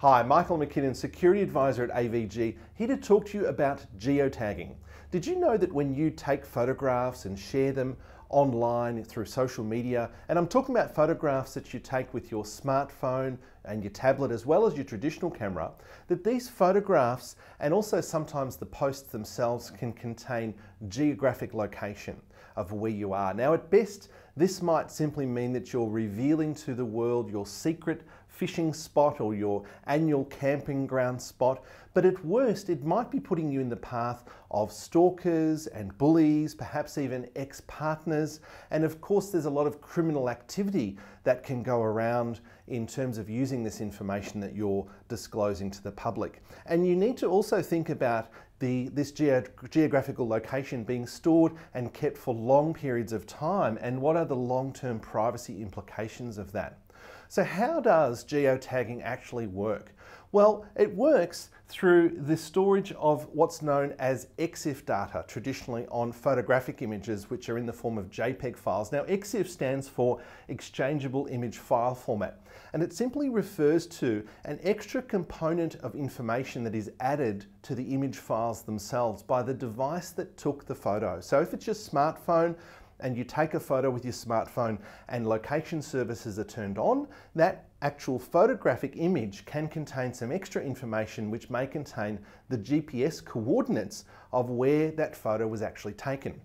Hi, Michael McKinnon, Security Advisor at AVG, here to talk to you about geotagging. Did you know that when you take photographs and share them online through social media, and I'm talking about photographs that you take with your smartphone and your tablet as well as your traditional camera, that these photographs and also sometimes the posts themselves can contain geographic location of where you are. Now at best, this might simply mean that you're revealing to the world your secret fishing spot or your annual camping ground spot, but at worst, it might be putting you in the path of stalkers and bullies, perhaps even ex partners. And of course, there's a lot of criminal activity that can go around in terms of using this information that you're disclosing to the public. And you need to also think about the, this geo geographical location being stored and kept for long periods of time and what are the long-term privacy implications of that. So how does geotagging actually work? Well, it works through the storage of what's known as EXIF data, traditionally on photographic images, which are in the form of JPEG files. Now, EXIF stands for Exchangeable Image File Format, and it simply refers to an extra component of information that is added to the image files themselves by the device that took the photo. So if it's your smartphone, and you take a photo with your smartphone and location services are turned on, that actual photographic image can contain some extra information which may contain the GPS coordinates of where that photo was actually taken.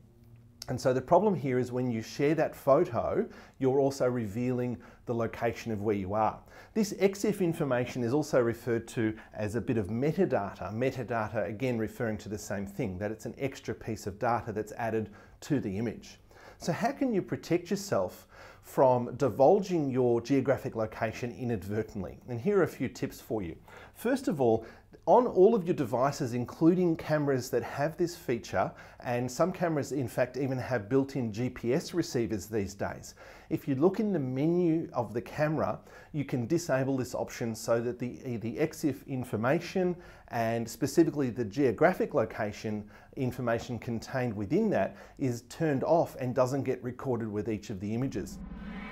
And so the problem here is when you share that photo, you're also revealing the location of where you are. This EXIF information is also referred to as a bit of metadata. Metadata, again, referring to the same thing, that it's an extra piece of data that's added to the image. So how can you protect yourself from divulging your geographic location inadvertently? And here are a few tips for you. First of all, on all of your devices, including cameras that have this feature, and some cameras in fact even have built-in GPS receivers these days. If you look in the menu of the camera, you can disable this option so that the, eh, the EXIF information and specifically the geographic location information contained within that is turned off and doesn't get recorded with each of the images.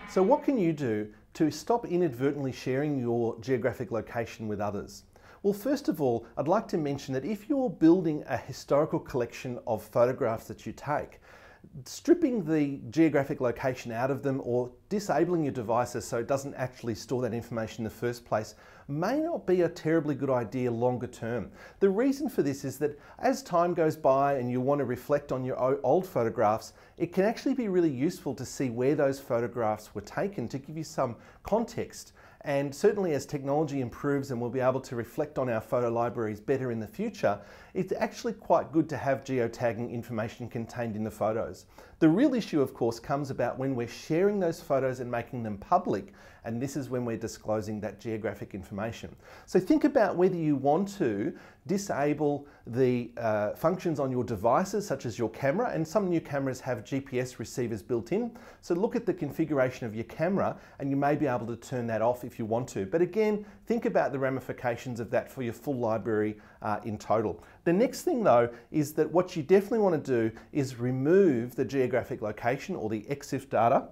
So what can you do to stop inadvertently sharing your geographic location with others? Well, first of all, I'd like to mention that if you're building a historical collection of photographs that you take, stripping the geographic location out of them or disabling your devices so it doesn't actually store that information in the first place may not be a terribly good idea longer term. The reason for this is that as time goes by and you want to reflect on your old photographs, it can actually be really useful to see where those photographs were taken to give you some context and certainly as technology improves and we'll be able to reflect on our photo libraries better in the future, it's actually quite good to have geotagging information contained in the photos. The real issue, of course, comes about when we're sharing those photos and making them public, and this is when we're disclosing that geographic information. So think about whether you want to disable the uh, functions on your devices, such as your camera, and some new cameras have GPS receivers built in. So look at the configuration of your camera, and you may be able to turn that off if you want to. But again, think about the ramifications of that for your full library uh, in total. The next thing though is that what you definitely want to do is remove the geographic location or the EXIF data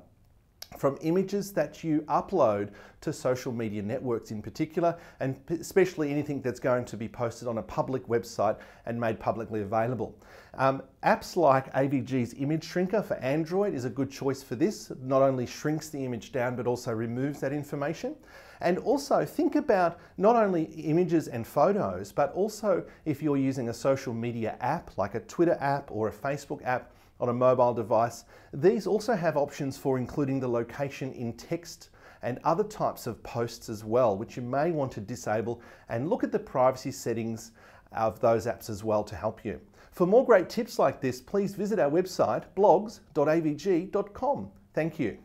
from images that you upload to social media networks in particular, and especially anything that's going to be posted on a public website and made publicly available. Um, apps like AVG's Image Shrinker for Android is a good choice for this. Not only shrinks the image down, but also removes that information. And also think about not only images and photos, but also if you're using a social media app like a Twitter app or a Facebook app, on a mobile device. These also have options for including the location in text and other types of posts as well, which you may want to disable and look at the privacy settings of those apps as well to help you. For more great tips like this, please visit our website blogs.avg.com. Thank you.